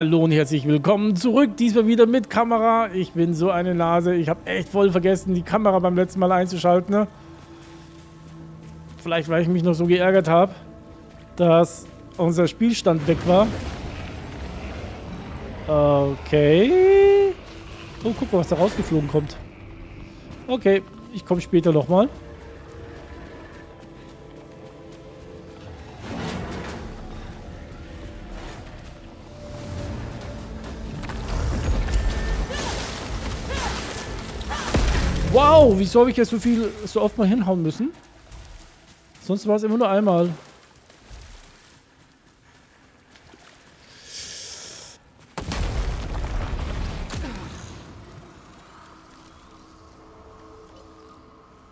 Hallo und herzlich willkommen zurück, diesmal wieder mit Kamera. Ich bin so eine Nase, ich habe echt voll vergessen, die Kamera beim letzten Mal einzuschalten. Ne? Vielleicht, weil ich mich noch so geärgert habe, dass unser Spielstand weg war. Okay. Oh, guck mal, was da rausgeflogen kommt. Okay, ich komme später nochmal. Wow, wieso habe ich jetzt so viel, so oft mal hinhauen müssen? Sonst war es immer nur einmal.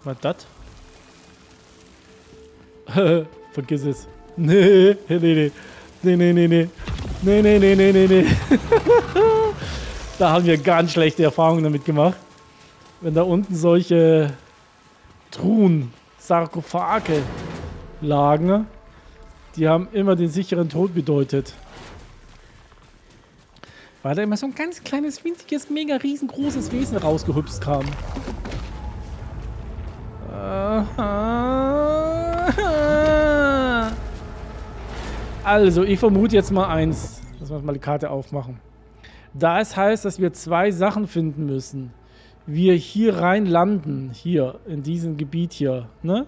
Was das? Vergiss es. Nee, nee, nee. Nee, nee, nee, nee. Nee, nee, nee, nee, nee, nee. da haben wir ganz schlechte Erfahrungen damit gemacht wenn da unten solche Truhen, Sarkophage lagen, die haben immer den sicheren Tod bedeutet. Weil da immer so ein ganz kleines, winziges, mega riesengroßes Wesen rausgehüpst kam. Also, ich vermute jetzt mal eins. Lass uns mal die Karte aufmachen. Da es heißt, dass wir zwei Sachen finden müssen wir hier rein landen, hier in diesem Gebiet hier, ne?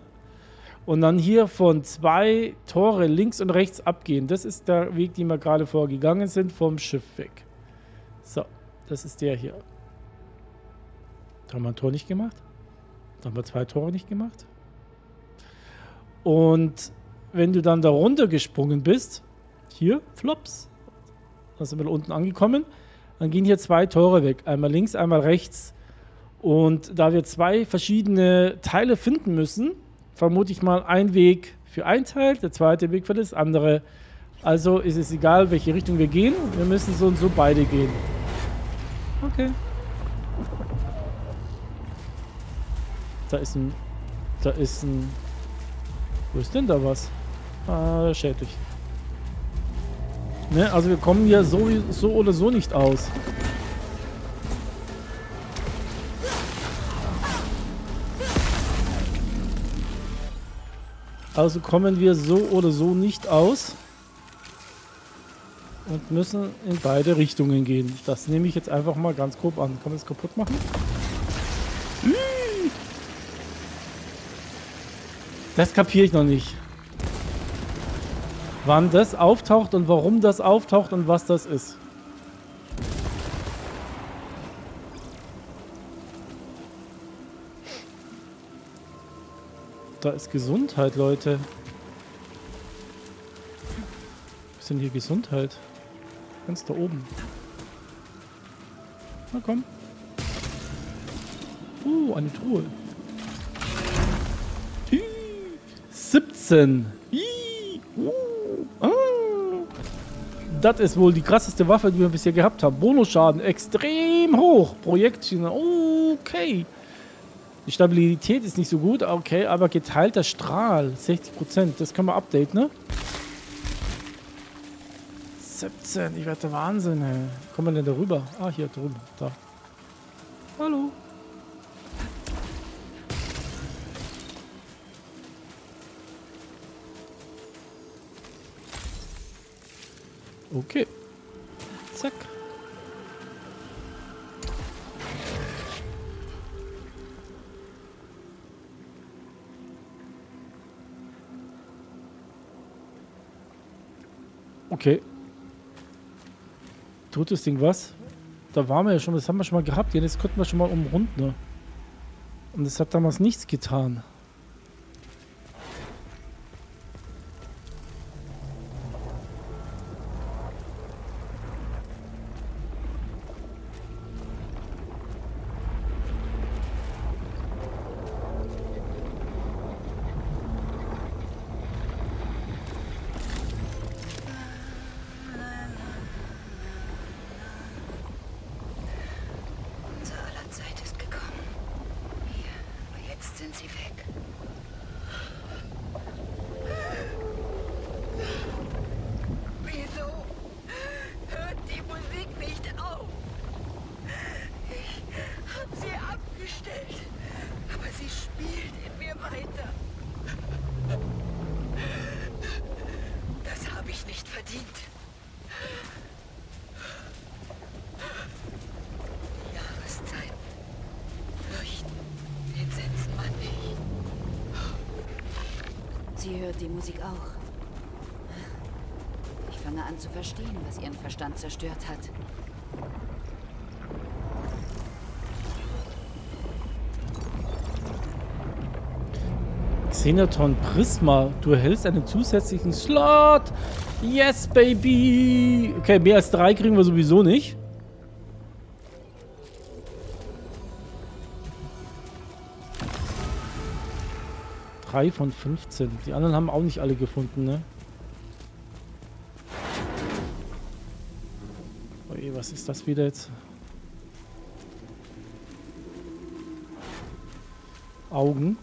Und dann hier von zwei Tore links und rechts abgehen. Das ist der Weg, den wir gerade vorgegangen sind, vom Schiff weg. So, das ist der hier. Da haben wir ein Tor nicht gemacht. Da haben wir zwei Tore nicht gemacht. Und wenn du dann da runter gesprungen bist, hier, flops, dann sind wir unten angekommen, dann gehen hier zwei Tore weg. Einmal links, einmal rechts. Und da wir zwei verschiedene Teile finden müssen, vermute ich mal ein Weg für ein Teil, der zweite Weg für das andere. Also ist es egal, welche Richtung wir gehen. Wir müssen so und so beide gehen. Okay. Da ist ein... Da ist ein... Wo ist denn da was? Ah, schädlich. Ne, also wir kommen hier so, so oder so nicht aus. Also kommen wir so oder so nicht aus. Und müssen in beide Richtungen gehen. Das nehme ich jetzt einfach mal ganz grob an. Kann man das kaputt machen? Das kapiere ich noch nicht. Wann das auftaucht und warum das auftaucht und was das ist. Da ist Gesundheit, Leute. Was ist denn hier Gesundheit? Ganz da oben. Na komm. Uh, eine Truhe. 17. Uh, ah. Das ist wohl die krasseste Waffe, die wir bisher gehabt haben. Bonusschaden extrem hoch. Projektien. Okay. Die Stabilität ist nicht so gut, okay, aber geteilter Strahl, 60%, das können wir updaten, ne? 17, ich werde Wahnsinn, ey. Kommen wir denn da rüber? Ah, hier drüben, da. Hallo. Okay. Zack. Okay. Tut das Ding was? Da waren wir ja schon, das haben wir schon mal gehabt. Ja, das konnten wir schon mal umrunden. Ne? Und das hat damals nichts getan. Zerstört die Musik auch. Ich fange an zu verstehen, was ihren Verstand zerstört hat. Xenaton Prisma. Du erhältst einen zusätzlichen Slot. Yes, baby. Okay, mehr als drei kriegen wir sowieso nicht. Drei von 15. Die anderen haben auch nicht alle gefunden, ne? Oje, was ist das wieder jetzt? Augen.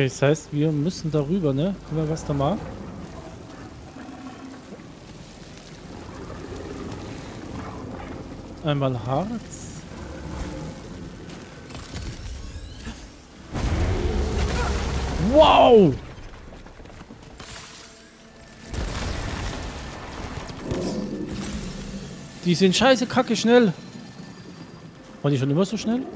Okay, das heißt, wir müssen darüber, ne? Können wir was da mal? Einmal Harz. Wow! Die sind scheiße kacke schnell. War die schon immer so schnell?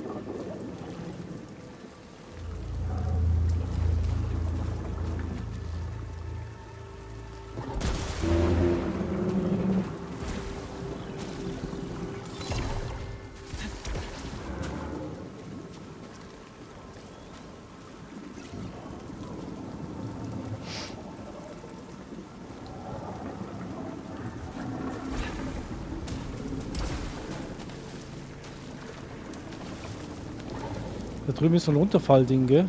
Drüben ist so ein Unterfallding, gell?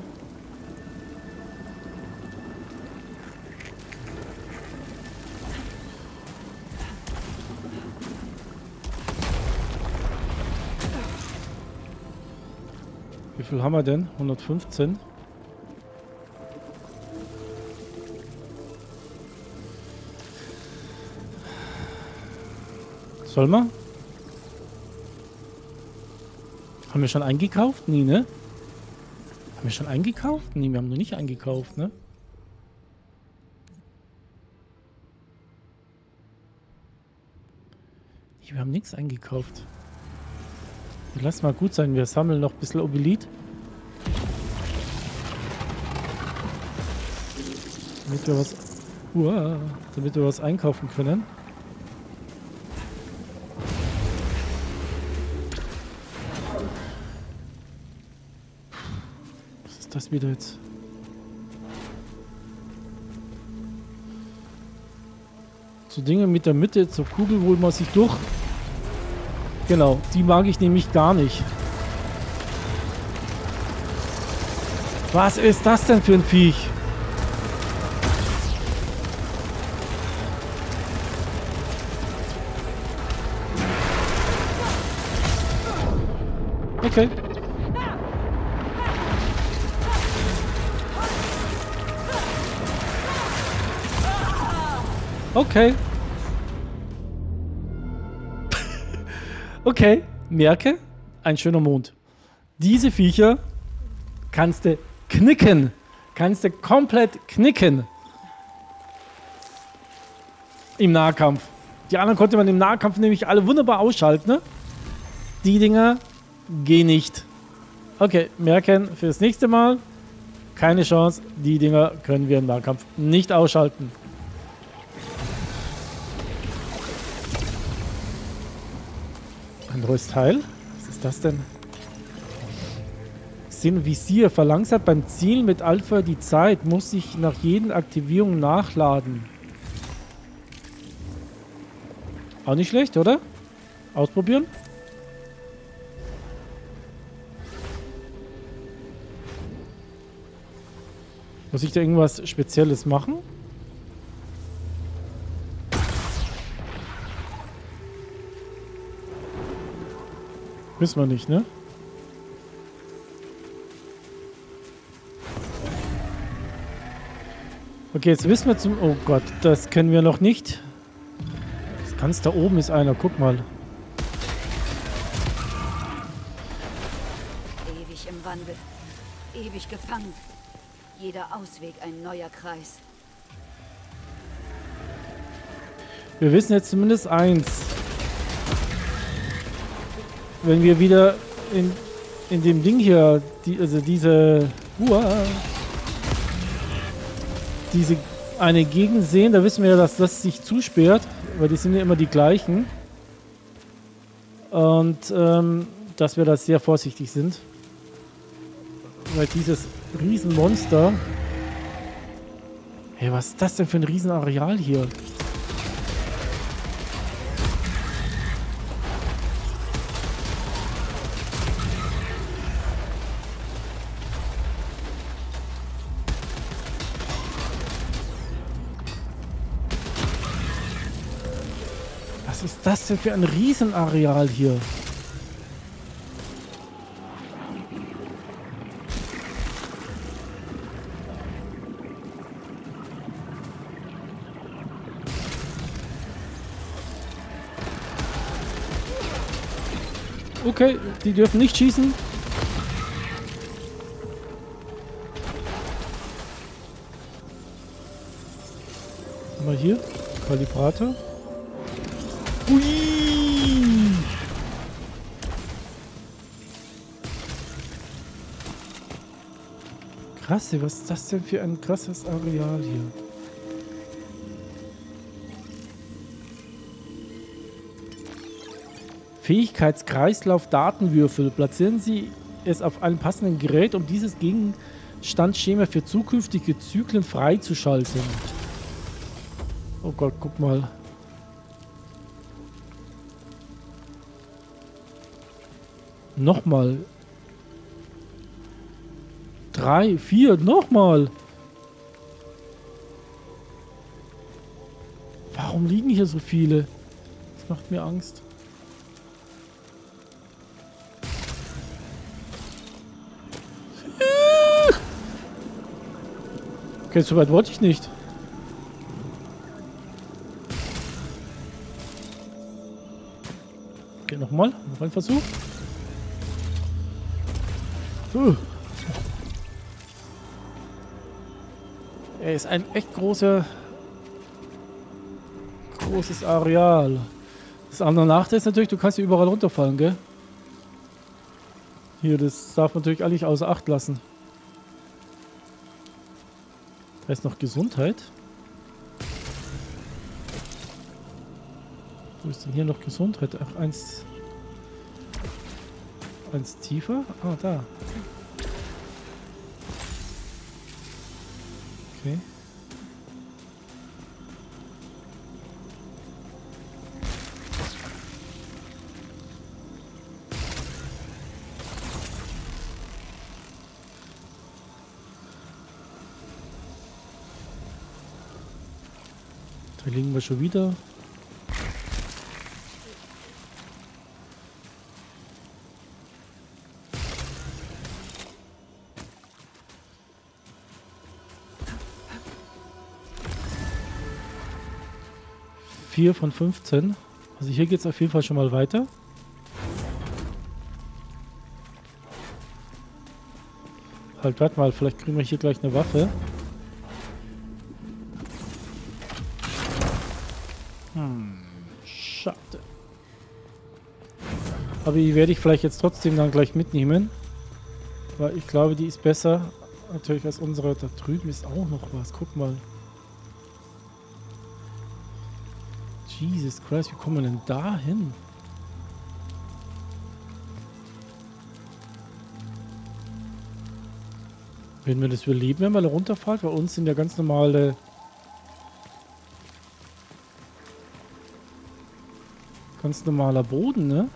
Wie viel haben wir denn? 115? Soll man? Haben wir schon eingekauft? Nie, ne? Haben wir schon eingekauft? Nee, wir haben noch nicht eingekauft, ne? Nee, wir haben nichts eingekauft. Lass mal gut sein, wir sammeln noch ein bisschen Obelit. Damit wir was... Uah, damit wir was einkaufen können. Das wieder jetzt? So Dinge mit der Mitte zur Kugel, wo man sich durch... Genau, die mag ich nämlich gar nicht. Was ist das denn für ein Viech? Okay. okay, merke, ein schöner Mond. Diese Viecher kannst du knicken. Kannst du komplett knicken. Im Nahkampf. Die anderen konnte man im Nahkampf nämlich alle wunderbar ausschalten. Ne? Die Dinger gehen nicht. Okay, merken fürs nächste Mal. Keine Chance. Die Dinger können wir im Nahkampf nicht ausschalten. Ein neues Teil? Was ist das denn? Sinn Visier verlangsamt beim Zielen mit Alpha die Zeit, muss sich nach jeder Aktivierung nachladen. Auch nicht schlecht, oder? Ausprobieren? Muss ich da irgendwas Spezielles machen? Wissen wir nicht, ne? Okay, jetzt wissen wir zum... Oh Gott, das kennen wir noch nicht. Ganz da oben ist einer, guck mal. Ewig im Wandel. ewig gefangen. Jeder Ausweg ein neuer Kreis. Wir wissen jetzt zumindest eins. Wenn wir wieder in, in dem Ding hier, die, also diese, uah, diese eine Gegend sehen, da wissen wir ja, dass das sich zusperrt, weil die sind ja immer die gleichen. Und ähm, dass wir da sehr vorsichtig sind. Weil dieses Riesenmonster... Hey, was ist das denn für ein Riesenareal hier? Das denn für ein Riesenareal hier? Okay, die dürfen nicht schießen. Mal hier. Kalibrator. Ui! Krass, was ist das denn für ein krasses Areal hier? Fähigkeitskreislauf Datenwürfel. Platzieren Sie es auf einem passenden Gerät, um dieses Gegenstandsschema für zukünftige Zyklen freizuschalten. Oh Gott, guck mal. Nochmal. Drei, vier, nochmal. Warum liegen hier so viele? Das macht mir Angst. Okay, so weit wollte ich nicht. Okay, nochmal. Noch ein Versuch. Er ist ein echt großer großes Areal. Das andere Nachteil ist natürlich, du kannst hier überall runterfallen, gell? Hier, das darf man natürlich eigentlich außer Acht lassen. Da ist noch Gesundheit. Wo ist denn hier noch Gesundheit? Ach, eins. Eins tiefer? Ah, da. Okay. Da liegen wir schon wieder. Vier von 15. Also hier geht es auf jeden Fall schon mal weiter. Halt, warte mal, vielleicht kriegen wir hier gleich eine Waffe. Hm, schade. Aber die werde ich vielleicht jetzt trotzdem dann gleich mitnehmen. Weil ich glaube, die ist besser natürlich als unsere. Da drüben ist auch noch was. Guck mal. Jesus Christ, wie kommen wir denn da hin? Wenn wir das überleben, wenn wir da runterfallen, bei uns sind ja ganz normale ganz normaler Boden, ne?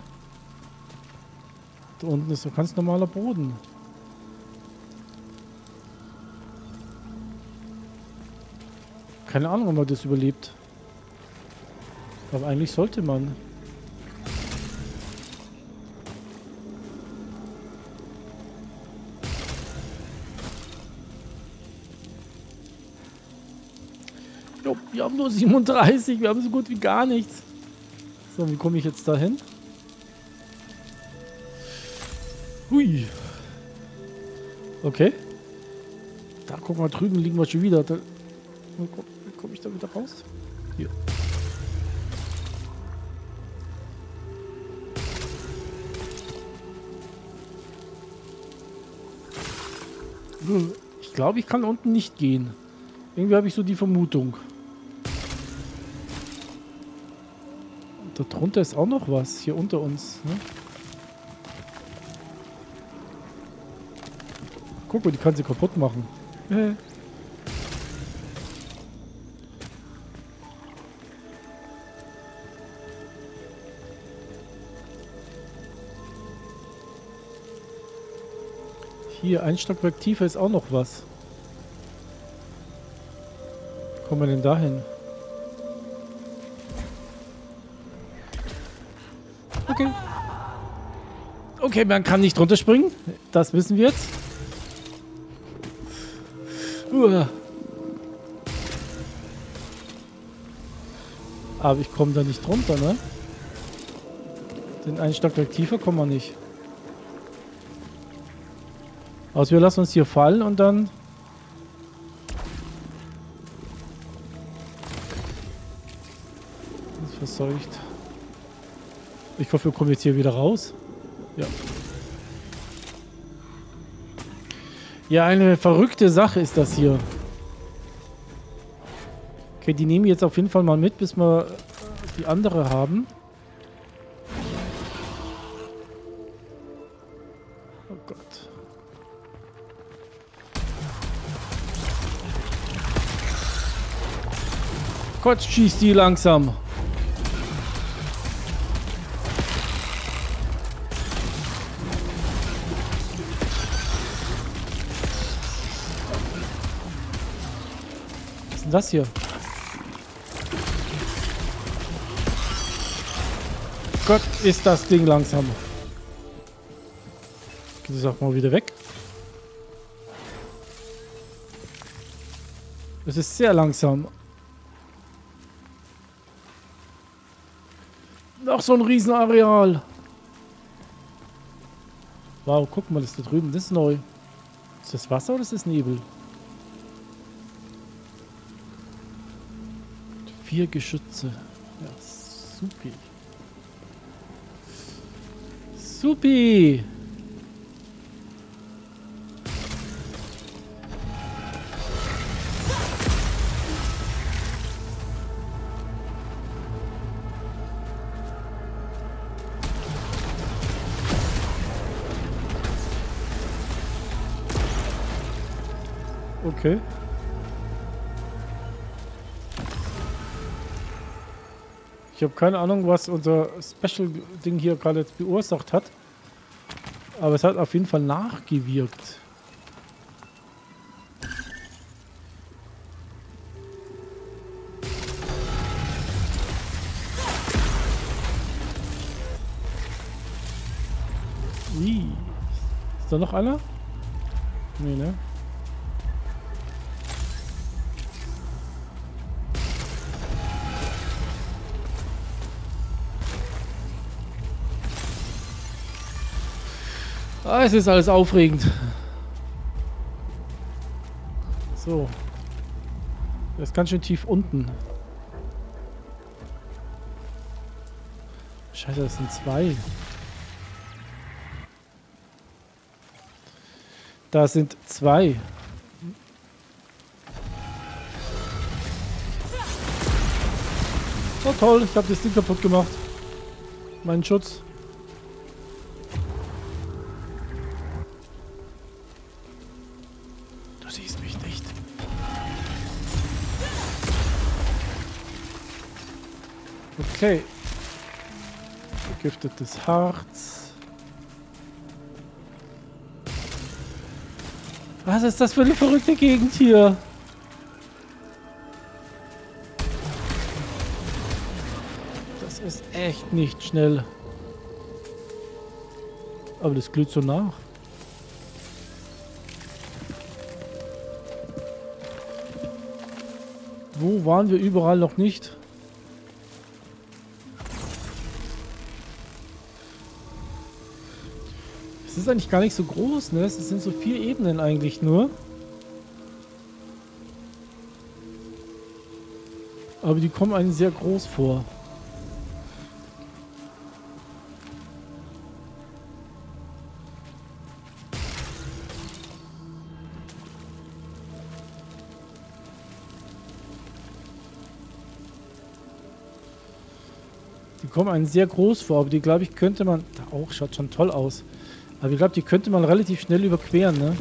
Da unten ist so ganz normaler Boden. Keine Ahnung, ob man das überlebt. Aber eigentlich sollte man. Jo, wir haben nur 37, wir haben so gut wie gar nichts. So, wie komme ich jetzt da hin? Hui. Okay. Da, guck mal, drüben liegen wir schon wieder. Da, wie komme ich da wieder raus? Hier. Ich glaube, ich kann unten nicht gehen. Irgendwie habe ich so die Vermutung. Da drunter ist auch noch was, hier unter uns. Ne? Guck mal, die kann sie kaputt machen. Hier, ein Stockwerk tiefer ist auch noch was. Wo kommen wir denn dahin? Okay. Okay, man kann nicht runterspringen. Das wissen wir jetzt. Uah. Aber ich komme da nicht runter, ne? Den einen Stockwerk tiefer kommen wir nicht. Also wir lassen uns hier fallen und dann... Das ist verseucht. Ich hoffe, wir kommen jetzt hier wieder raus. Ja. Ja, eine verrückte Sache ist das hier. Okay, die nehmen wir jetzt auf jeden Fall mal mit, bis wir die andere haben. Gott, schießt die langsam. denn das hier? Gott, ist das Ding langsam. Geht es auch mal wieder weg? Es ist sehr langsam. Noch so ein Riesenareal. Wow, guck mal, das da drüben, das ist neu. Ist das Wasser oder ist das Nebel? Vier Geschütze. Ja, supi. Supi! Okay. Ich habe keine Ahnung, was unser Special-Ding hier gerade jetzt beursacht hat. Aber es hat auf jeden Fall nachgewirkt. Ist da noch einer? Nee, ne? Ah, es ist alles aufregend. So. Das ist ganz schön tief unten. Scheiße, das sind zwei. Da sind zwei. Oh toll, ich habe das Ding kaputt gemacht. Mein Schutz. Okay. Vergiftetes Harz. Was ist das für eine verrückte Gegend hier? Das ist echt nicht schnell. Aber das glüht so nach. Wo waren wir überall noch nicht? Ist eigentlich gar nicht so groß, ne? Es sind so vier Ebenen eigentlich nur. Aber die kommen einem sehr groß vor. Die kommen einem sehr groß vor, aber die glaube ich könnte man... Da auch, schaut schon toll aus. Aber ich glaube, die könnte man relativ schnell überqueren, ne?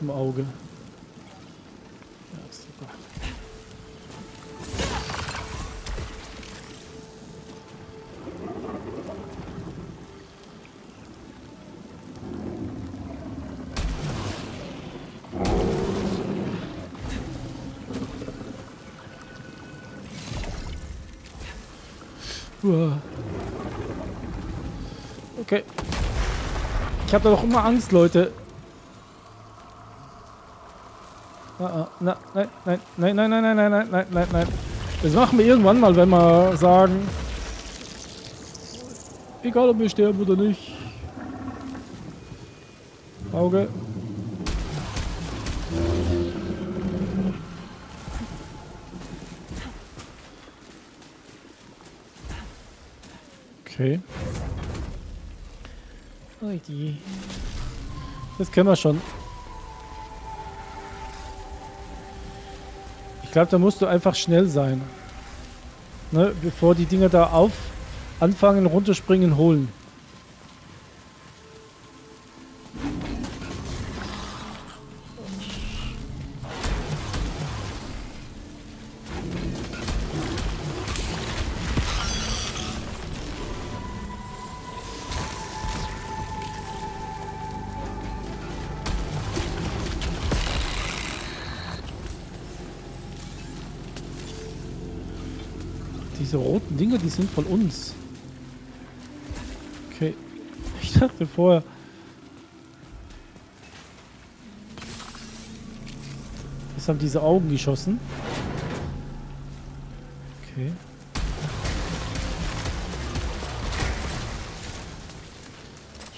Wir nicht mal hin zum Auge. Ja, super. Okay. Ich habe da doch immer Angst, Leute. Ah, ah, na, nein, nein, nein, nein, nein, nein, nein, nein, nein, nein, nein. Das machen wir irgendwann mal, wenn wir sagen, egal ob wir sterben oder nicht. Auge. Okay. Ui, die. Das kennen wir schon. Glaube, da musst du einfach schnell sein. Ne, bevor die Dinger da auf anfangen, runterspringen, holen. Diese roten Dinge, die sind von uns. Okay. Ich dachte vorher. Das haben diese Augen geschossen. Okay.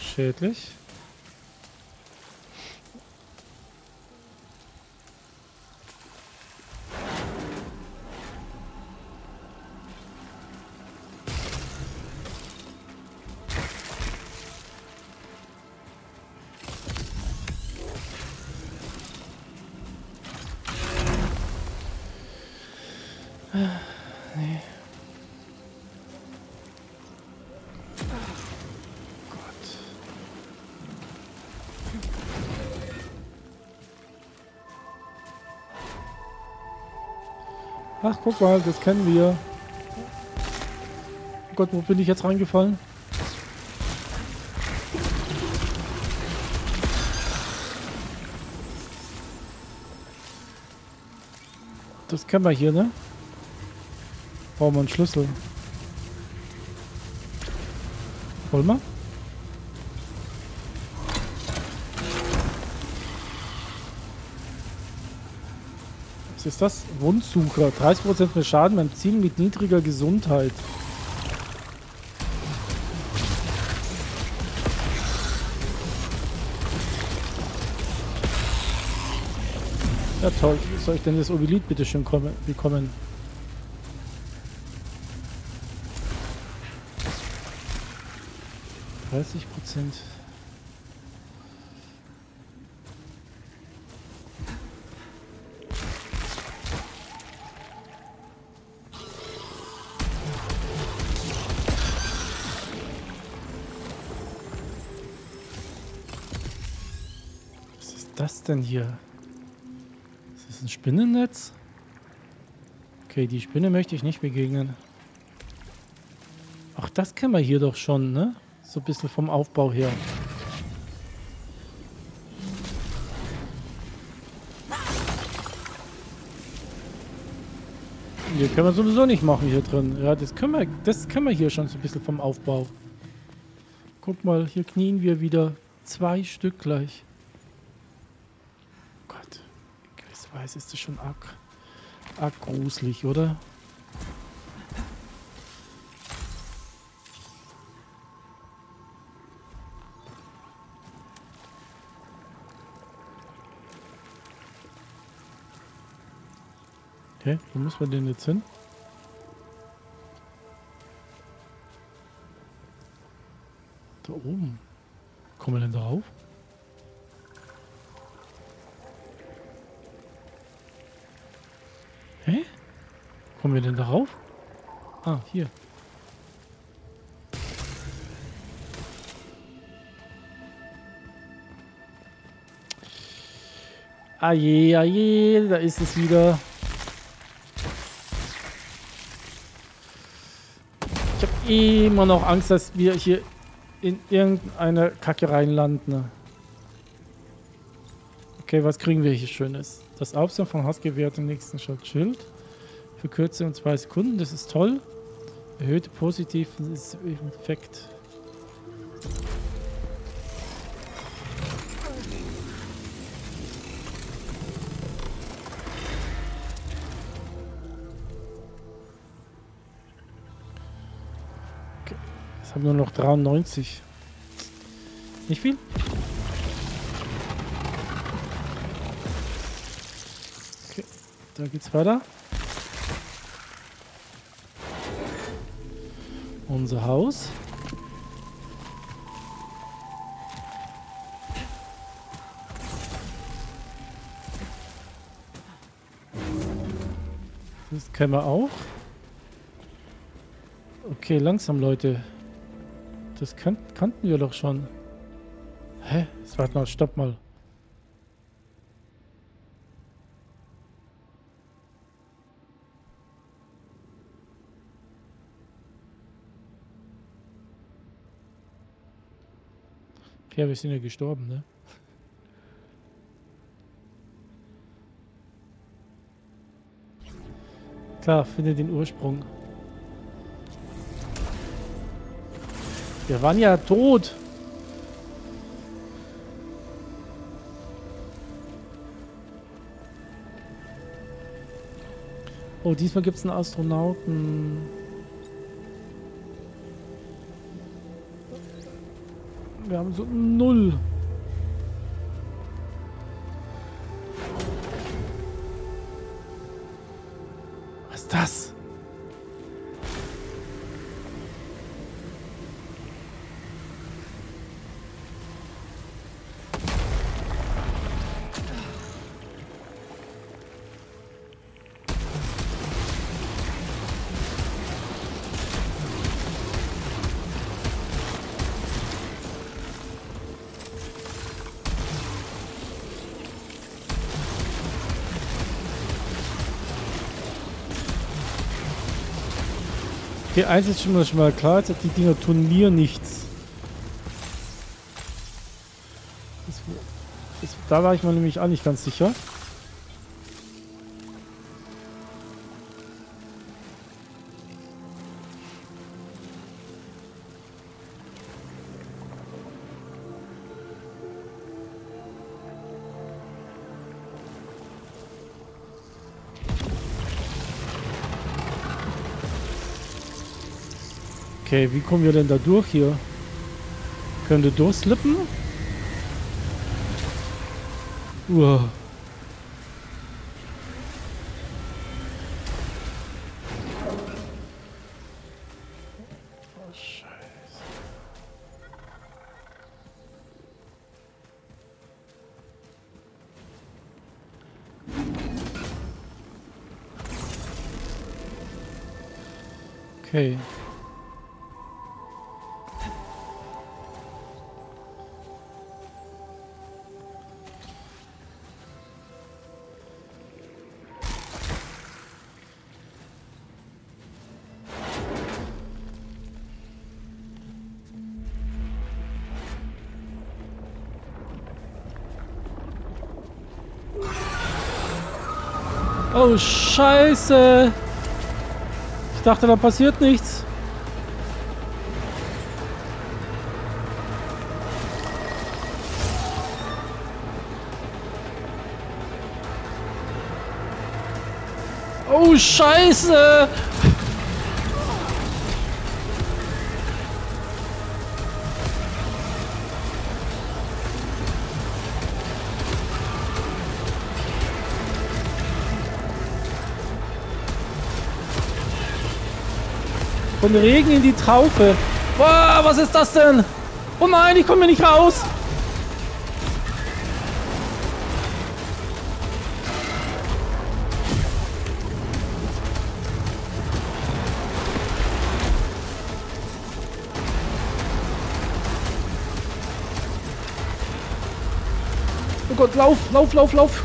Schädlich. Ach, guck mal, das kennen wir. Oh Gott, wo bin ich jetzt reingefallen? Das kennen wir hier, ne? Brauchen wir einen Schlüssel. Hol mal. Ist das? Wundsucher. 30% mehr Schaden beim Zielen mit niedriger Gesundheit. Ja toll. Soll ich denn das Ovilit bitte schön bekommen? 30 Prozent. das denn hier? Ist das ein Spinnennetz? Okay, die Spinne möchte ich nicht begegnen. Ach, das kennen wir hier doch schon, ne? So ein bisschen vom Aufbau her. Hier können wir sowieso nicht machen hier drin. Ja, das können wir, das können wir hier schon so ein bisschen vom Aufbau. Guck mal, hier knien wir wieder. Zwei Stück gleich. Weise ist das schon arg, arg gruselig, oder? Okay, wo müssen wir denn jetzt hin? Da oben. Kommen wir denn da Hä? Kommen wir denn da rauf? Ah, hier. Aje, aje, da ist es wieder. Ich habe immer noch Angst, dass wir hier in irgendeine Kacke reinlanden. Okay, was kriegen wir hier Schönes? Das Aufsehen von Hassgewehr im nächsten Shot Schild. Für Kürze um zwei Sekunden, das ist toll. Erhöhte positiven Effekt. Ich habe nur noch 93. Nicht viel? Da geht's weiter. Unser Haus. Das können wir auch. Okay, langsam, Leute. Das kan kannten wir doch schon. Hä? Warte mal, stopp mal. Ja, wir sind ja gestorben, ne? Klar, finde den Ursprung. Wir waren ja tot. Oh, diesmal gibt es einen Astronauten. Wir haben so null. Okay, eins ist schon mal, schon mal klar, die Dinger tun mir nichts. Das, das, da war ich mir nämlich auch nicht ganz sicher. Okay, wie kommen wir denn da durch hier? Können wir durchslippen? Uah. Okay. Oh, scheiße. Ich dachte, da passiert nichts. Oh, Scheiße! Von Regen in die Traufe. Boah, was ist das denn? Oh nein, ich komme nicht raus. Oh Gott, lauf, lauf, lauf, lauf.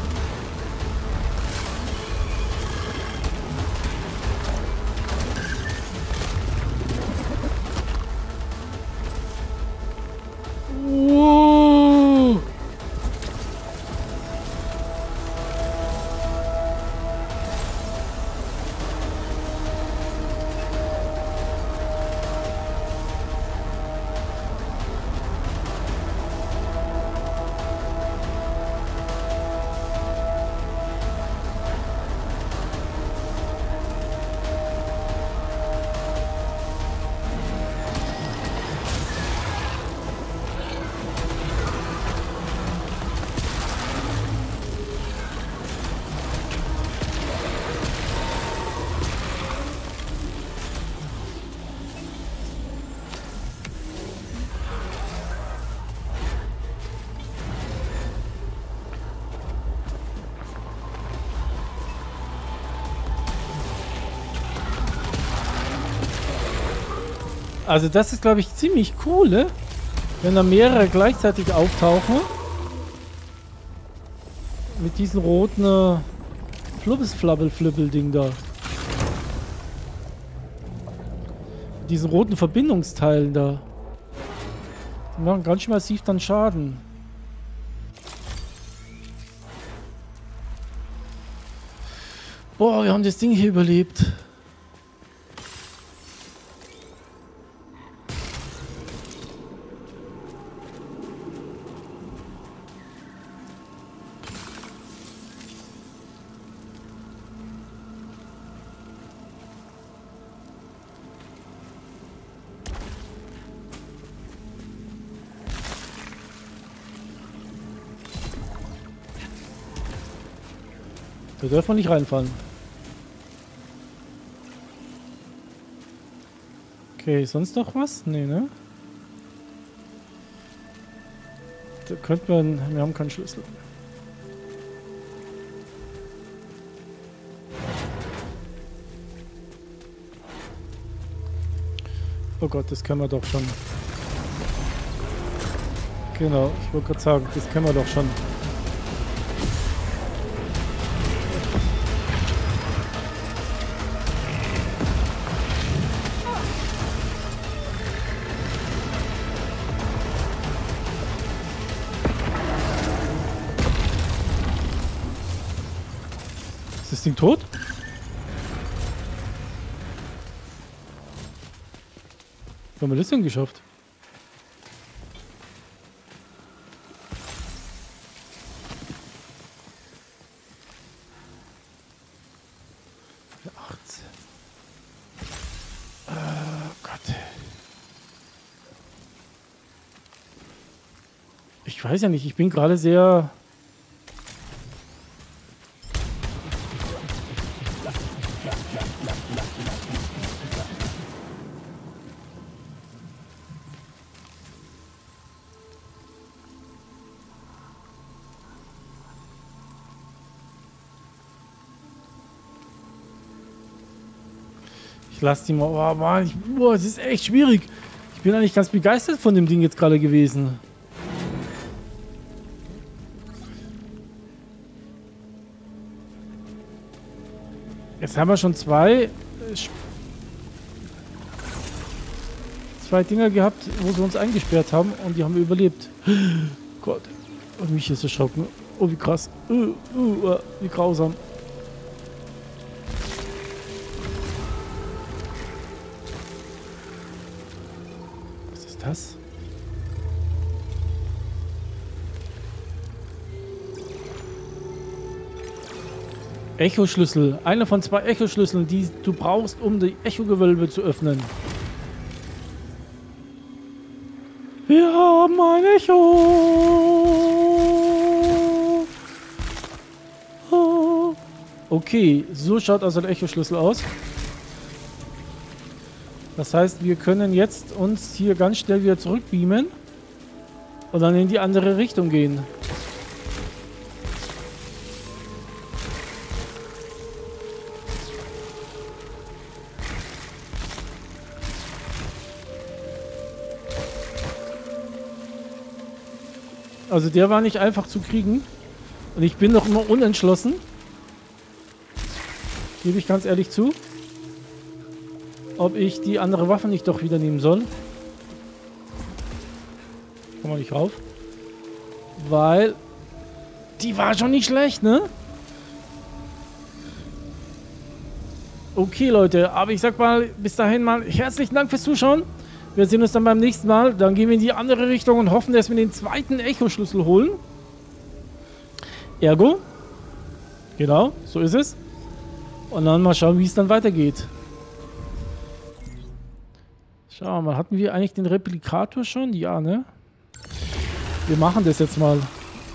Also das ist, glaube ich, ziemlich cool? Wenn da mehrere gleichzeitig auftauchen. Mit diesem roten äh, Flubbes-Flabbel-Flibbel-Ding da. Mit diesen roten Verbindungsteilen da. Die machen ganz schön massiv dann Schaden. Boah, wir haben das Ding hier überlebt. Da dürfen wir nicht reinfallen. Okay, sonst noch was? Nee, ne? Da könnten wir... Wir haben keinen Schlüssel. Oh Gott, das können wir doch schon. Genau, ich wollte gerade sagen, das können wir doch schon. Haben wir das denn geschafft? Ja, 18. Gott. Ich weiß ja nicht, ich bin gerade sehr... Ich lasse die mal. Oh Mann, ich, boah, es ist echt schwierig. Ich bin eigentlich ganz begeistert von dem Ding jetzt gerade gewesen. Jetzt haben wir schon zwei. äh, Zwei Dinger gehabt, wo sie uns eingesperrt haben und die haben überlebt. Gott. Mich ist erschrocken. Oh, wie krass. Uh, uh, uh, wie grausam. Echo-Schlüssel. Einer von zwei Echo-Schlüsseln, die du brauchst, um die Echo-Gewölbe zu öffnen. Wir haben ein Echo. Okay, so schaut also der Echo-Schlüssel aus. Das heißt, wir können jetzt uns hier ganz schnell wieder zurückbeamen und dann in die andere Richtung gehen. Also der war nicht einfach zu kriegen. Und ich bin noch immer unentschlossen. Gebe ich ganz ehrlich zu. Ob ich die andere Waffe nicht doch wieder nehmen soll. Komm mal nicht rauf. Weil die war schon nicht schlecht, ne? Okay, Leute, aber ich sag mal, bis dahin mal herzlichen Dank fürs Zuschauen. Wir sehen uns dann beim nächsten Mal. Dann gehen wir in die andere Richtung und hoffen, dass wir den zweiten Echo-Schlüssel holen. Ergo. Genau, so ist es. Und dann mal schauen, wie es dann weitergeht. Schauen wir mal, hatten wir eigentlich den Replikator schon? Ja, ne? Wir machen das jetzt mal,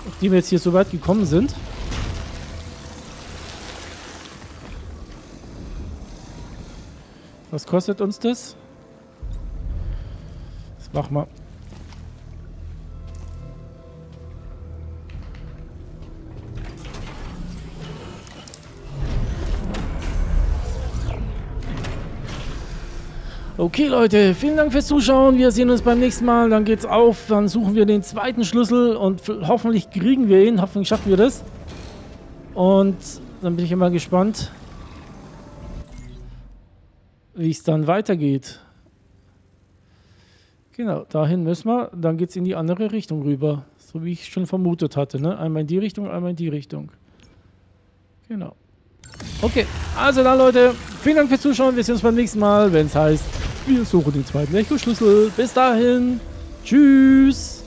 nachdem wir jetzt hier so weit gekommen sind. Was kostet uns das? Mach mal. Okay, Leute, vielen Dank fürs Zuschauen. Wir sehen uns beim nächsten Mal. Dann geht's auf. Dann suchen wir den zweiten Schlüssel und hoffentlich kriegen wir ihn. Hoffentlich schaffen wir das. Und dann bin ich immer gespannt, wie es dann weitergeht. Genau, dahin müssen wir. Dann geht es in die andere Richtung rüber. So wie ich schon vermutet hatte. Ne? Einmal in die Richtung, einmal in die Richtung. Genau. Okay, also dann Leute, vielen Dank fürs Zuschauen. Wir sehen uns beim nächsten Mal, wenn es heißt, wir suchen den zweiten Echo-Schlüssel. Bis dahin, tschüss.